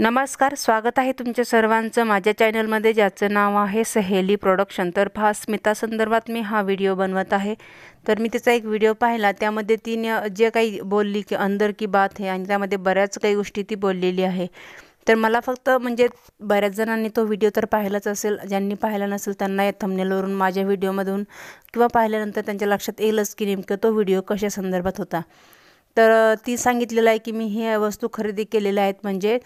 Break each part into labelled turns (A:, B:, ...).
A: नमस्कार स्वागत आहे तुमच्या सर्वांचं माझ्या चॅनलमध्ये ज्याचं नाव आहे सहेली प्रोडक्शन. तर पहा स्मिता संदर्भात मी हा व्हिडिओ बनवत आहे. तर मी तिचा एक व्हिडिओ पाहिला. त्यामध्ये तिने जे काही बोलली की अंदर की बात आहे आणि त्यामध्ये बऱ्याच काही गोष्टी ती बोललेली आहे. तर मला फक्त म्हणजे बऱ्याच जणांनी तो व्हिडिओ तर पाहिलाच असेल. ज्यांनी पाहिला नसेल त्यांना या थंबनेलवरून माझ्या व्हिडिओमधून किंवा पाहिल्यानंतर त्यांच्या लक्षात येईलच की नेमकं तो व्हिडिओ कशा संदर्भात होता. तर ती सांगितलेलं आहे की मी ह्या वस्तू खरेदी केलेल्या आहेत. म्हणजे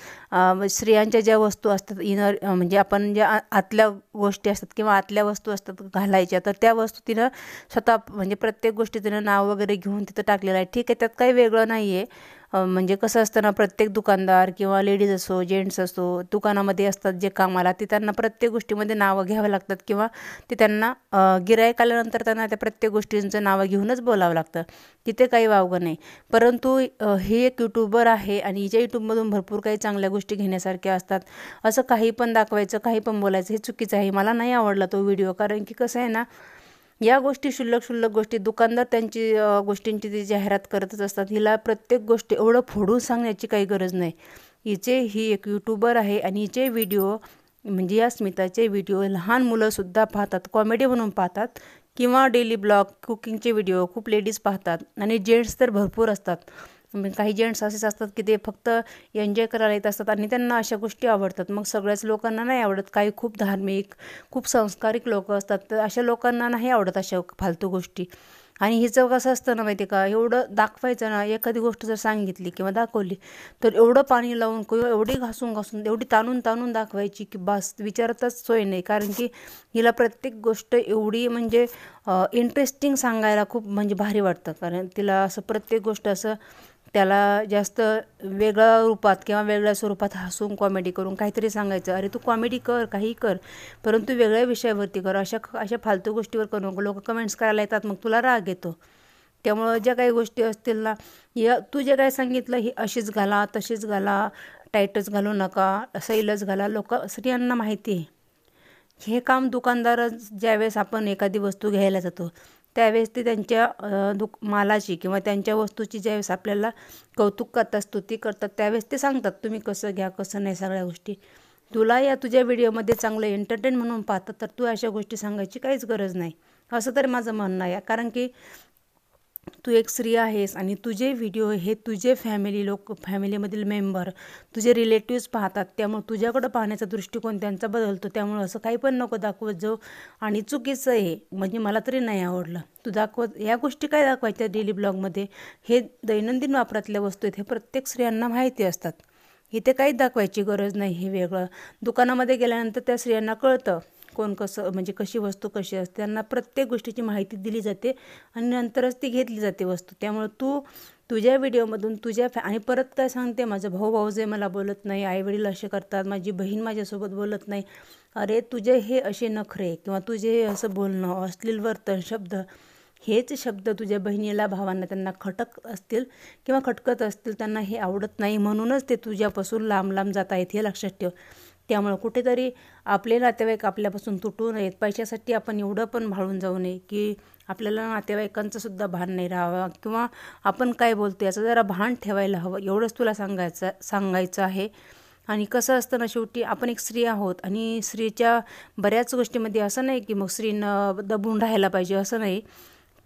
A: स्त्रियांच्या ज्या वस्तू असतात इनर म्हणजे आपण ज्या आतल्या गोष्टी असतात किंवा आतल्या वस्तू असतात घालायच्या तर त्या वस्तू तिनं स्वतः म्हणजे प्रत्येक गोष्टी तिनं नाव वगैरे घेऊन तिथं टाकलेलं आहे. ठीक आहे त्यात काही वेगळं नाही आहे म्हणजे कसं असतं ना प्रत्येक दुकानदार किंवा लेडीज असो जेंट्स असो दुकानामध्ये असतात जे कामाला ते त्यांना प्रत्येक गोष्टीमध्ये नावं घ्यावं लागतात किंवा ते त्यांना गिरायक आल्यानंतर त्यांना त्या प्रत्येक गोष्टींचं नावं घेऊनच बोलावं लागतं. तिथे काही वावगं नाही. परंतु हे एक यूट्यूबर आहे आणि हिच्या यूट्यूबमधून भरपूर काही चांगल्या गोष्टी घेण्यासारख्या असतात. असं काही पण दाखवायचं काही पण बोलायचं हे चुकीचं आहे. मला नाही आवडला तो व्हिडिओ कारण की कसं आहे ना या गोष्टी शुल्लक शुल्लक गोष्टी दुकानदार त्यांची गोष्टींची ती जाहिरात करतच असतात. हिला प्रत्येक गोष्ट एवढं फोडून सांगण्याची काही गरज नाही. हिचे ही एक यूट्यूबर आहे आणि हिचे व्हिडिओ म्हणजे या स्मिताचे व्हिडिओ लहान मुलंसुद्धा पाहतात. कॉमेडी म्हणून पाहतात किंवा डेली ब्लॉग कुकिंगचे व्हिडिओ खूप लेडीज पाहतात. आणि जेंट्स तर भरपूर असतात. म्हणजे काही जेंट्स असेच असतात की ते फक्त एन्जॉय करायला येत असतात आणि त्यांना अशा गोष्टी आवडतात. मग सगळ्याच लोकांना नाही आवडत. काही खूप धार्मिक खूप संस्कारिक लोक असतात. तर अशा लोकांना नाही आवडत अशा फालतू गोष्टी. आणि हिचं कसं असतं ना माहिती का? एवढं दाखवायचं ना एखादी गोष्ट जर सांगितली किंवा दाखवली तर एवढं पाणी लावून किंवा एवढी घासून घासून एवढी ताणून ताणून दाखवायची की बस विचारतच सोय नाही. कारण की हिला प्रत्येक गोष्ट एवढी म्हणजे इंटरेस्टिंग सांगायला खूप म्हणजे भारी वाटतं. कारण तिला असं प्रत्येक गोष्ट असं त्याला जास्त वेगळ्या रूपात किंवा वेगळ्या स्वरूपात हसून कॉमेडी करून काहीतरी सांगायचं. अरे तू कॉमेडी कर काही कर परंतु वेगळ्या विषयावरती कर. अशा अशा फालतू गोष्टीवर करू नको. लोक कमेंट्स करायला येतात मग तुला राग येतो. त्यामुळं ज्या काही गोष्टी असतील ना या तू जे काय सांगितलं ही अशीच घाला तशीच घाला टाईटच घालू नका सैलच घाला. लोक स्त्रियांना माहिती आहे. हे काम दुकानदार ज्यावेळेस आपण एखादी वस्तू घ्यायला जातो त्यावेळेस ते त्यांच्या दुक मालाची किंवा त्यांच्या वस्तूची ज्यावेळेस आपल्याला कौतुक करतात स्तुती करतात त्यावेळेस ते सांगतात तुम्ही कसं घ्या कसं नाही सगळ्या गोष्टी. तुला या तुझ्या व्हिडिओमध्ये चांगलं एंटरटेन म्हणून पाहतात तर तू अशा गोष्टी सांगायची काहीच गरज नाही. असं तरी माझं म्हणणं आहे. कारण की तू एक स्त्री आहेस आणि तुझे व्हिडिओ हे तुझे फॅमिली लोक फॅमिलीमधील मेंबर तुझे रिलेटिव्स पाहतात त्यामुळे तुझ्याकडं पाहण्याचा दृष्टिकोन त्यांचा बदलतो त्यामुळे असं काही पण नको दाखवत जाऊ आणि चुकीचं आहे म्हणजे मला तरी नाही आवडलं. तू दाखवत या गोष्टी काय दाखवायच्या डेली ब्लॉगमध्ये? हे दैनंदिन वापरातल्या वस्तू आहेत हे प्रत्येक स्त्रियांना माहिती असतात. इथे काहीच दाखवायची गरज नाही हे वेगळं. दुकानामध्ये गेल्यानंतर त्या स्त्रियांना कळतं. कोण कसं म्हणजे कशी वस्तू कशी असते त्यांना प्रत्येक गोष्टीची माहिती दिली जाते आणि नंतरच ती घेतली जाते वस्तू. त्यामुळे तू तुझ्या व्हिडिओमधून तुझ्या फॅ आणि परत काय सांगते माझं भाऊ भाऊ जे मला बोलत नाही आईवडील असे करतात माझी बहीण माझ्यासोबत बोलत नाही अरे तुझे हे असे नखरे किंवा तुझे हे असं बोलणं अश्लील वर्तन शब्द हेच शब्द तुझ्या बहिणीला भावांना त्यांना खटक असतील किंवा खटकत असतील त्यांना हे आवडत नाही म्हणूनच ते तुझ्यापासून लांब लांब जात आहेत हे लक्षात ठेव. त्यामुळं कुठेतरी आपले नातेवाईक आपल्यापासून तुटू नयेत पैशासाठी आपण एवढं पण भाळून जाऊ नये की आपल्याला नातेवाईकांचं सुद्धा भान नाही राहावं किंवा आपण काय बोलतो याचं जरा भान ठेवायला हवं. एवढंच तुला सांगायचं सांगायचं आहे. आणि कसं असतं ना शेवटी आपण एक स्त्री आहोत आणि स्त्रीच्या बऱ्याच गोष्टीमध्ये असं नाही की मग स्त्रीनं दबून राहायला पाहिजे असं नाही.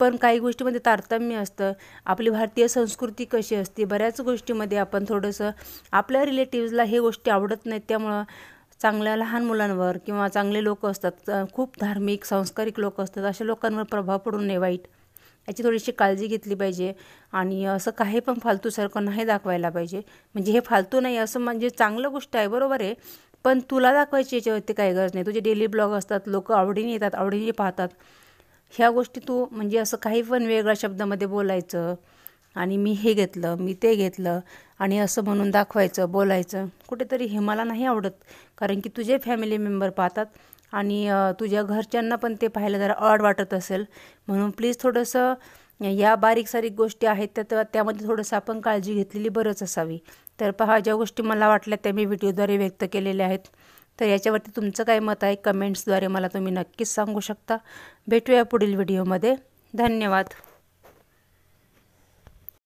A: पण काही गोष्टीमध्ये तारतम्य असतं. आपली भारतीय संस्कृती कशी असते? बऱ्याच गोष्टीमध्ये आपण थोडंसं आपल्या रिलेटिव्जला हे गोष्टी आवडत नाहीत. त्यामुळं चांगल्या लहान मुलांवर किंवा चांगले लोक असतात खूप धार्मिक सांस्कारिक लोक असतात अशा लोकांवर प्रभाव पडू नये वाईट. याची थोडीशी काळजी घेतली पाहिजे आणि असं काही पण फालतूसारखं नाही दाखवायला पाहिजे. म्हणजे हे फालतू नाही असं म्हणजे चांगलं गोष्ट आहे बरोबर आहे. पण तुला दाखवायची याच्यावरती काही गरज नाही. तुझे डेली ब्लॉग असतात लोक आवडीने येतात आवडीने पाहतात. ह्या गोष्टी तू म्हणजे असं काही पण वेगळ्या शब्दामध्ये बोलायचं आणि मी हे घेतलं मी ते घेतलं आणि असं म्हणून दाखवायचं बोलायचं. कुठेतरी हे मला नाही आवडत. कारण की तुझे फॅमिली मेंबर पाहतात आणि तुझ्या घरच्यांना पण ते पाहायला जरा ऑड वाटत असेल. म्हणून प्लीज थोडंसं या बारीक सारीक गोष्टी आहेत त्या त्यामध्ये थोडंसं आपण काळजी घेतलेली बरंच असावी. तर पहा ज्या गोष्टी मला वाटल्या त्या मी व्हिडिओद्वारे व्यक्त केलेल्या आहेत. तर याच्यावरती तुमचं काय मत आहे? कमेंट्सद्वारे मला तुम्ही नक्कीच सांगू शकता. भेटूया पुढील व्हिडिओमध्ये धन्यवाद.